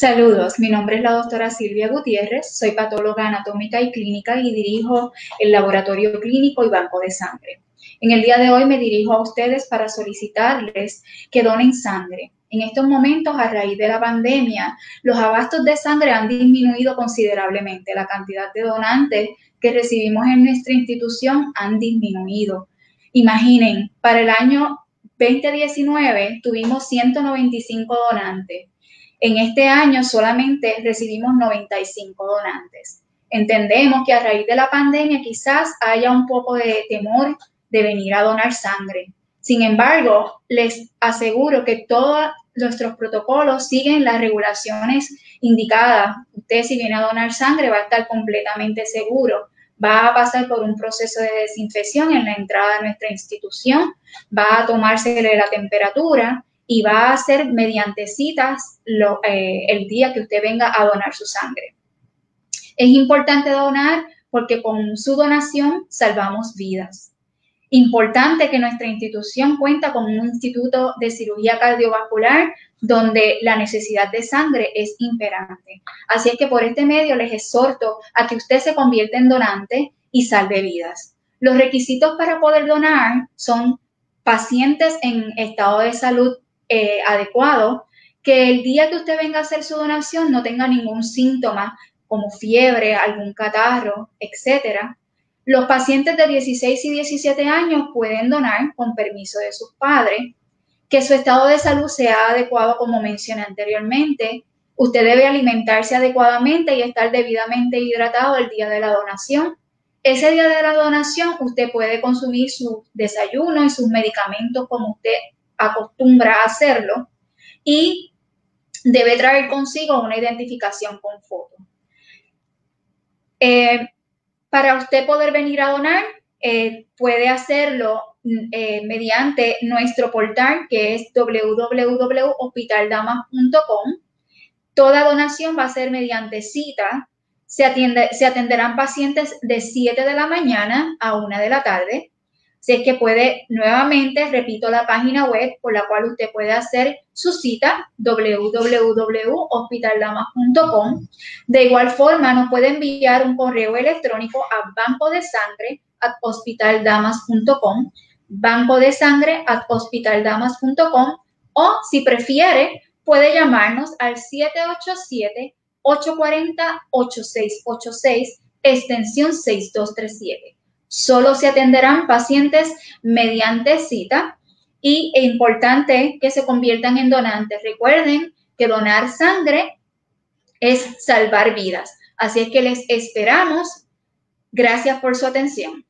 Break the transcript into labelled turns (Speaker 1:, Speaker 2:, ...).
Speaker 1: Saludos, mi nombre es la doctora Silvia Gutiérrez, soy patóloga anatómica y clínica y dirijo el laboratorio clínico y banco de sangre. En el día de hoy me dirijo a ustedes para solicitarles que donen sangre. En estos momentos, a raíz de la pandemia, los abastos de sangre han disminuido considerablemente. La cantidad de donantes que recibimos en nuestra institución han disminuido. Imaginen, para el año 2019 tuvimos 195 donantes en este año solamente recibimos 95 donantes. Entendemos que a raíz de la pandemia quizás haya un poco de temor de venir a donar sangre. Sin embargo, les aseguro que todos nuestros protocolos siguen las regulaciones indicadas. Usted si viene a donar sangre va a estar completamente seguro. Va a pasar por un proceso de desinfección en la entrada de nuestra institución, va a tomársele la temperatura, y va a ser mediante citas eh, el día que usted venga a donar su sangre. Es importante donar porque con su donación salvamos vidas. Importante que nuestra institución cuenta con un instituto de cirugía cardiovascular donde la necesidad de sangre es imperante. Así es que por este medio les exhorto a que usted se convierta en donante y salve vidas. Los requisitos para poder donar son pacientes en estado de salud eh, adecuado, que el día que usted venga a hacer su donación no tenga ningún síntoma como fiebre, algún catarro, etcétera. Los pacientes de 16 y 17 años pueden donar con permiso de sus padres, que su estado de salud sea adecuado como mencioné anteriormente. Usted debe alimentarse adecuadamente y estar debidamente hidratado el día de la donación. Ese día de la donación usted puede consumir su desayuno y sus medicamentos como usted acostumbra a hacerlo y debe traer consigo una identificación con foto. Eh, para usted poder venir a donar, eh, puede hacerlo eh, mediante nuestro portal que es www.hospitaldamas.com. Toda donación va a ser mediante cita. Se, atiende, se atenderán pacientes de 7 de la mañana a 1 de la tarde. Si es que puede, nuevamente, repito la página web por la cual usted puede hacer su cita, www.hospitaldamas.com. De igual forma, nos puede enviar un correo electrónico a banco de sangre at hospitaldamas.com, banco de sangre at hospitaldamas.com o si prefiere, puede llamarnos al 787-840-8686, extensión 6237. Solo se atenderán pacientes mediante cita y es importante que se conviertan en donantes. Recuerden que donar sangre es salvar vidas. Así es que les esperamos. Gracias por su atención.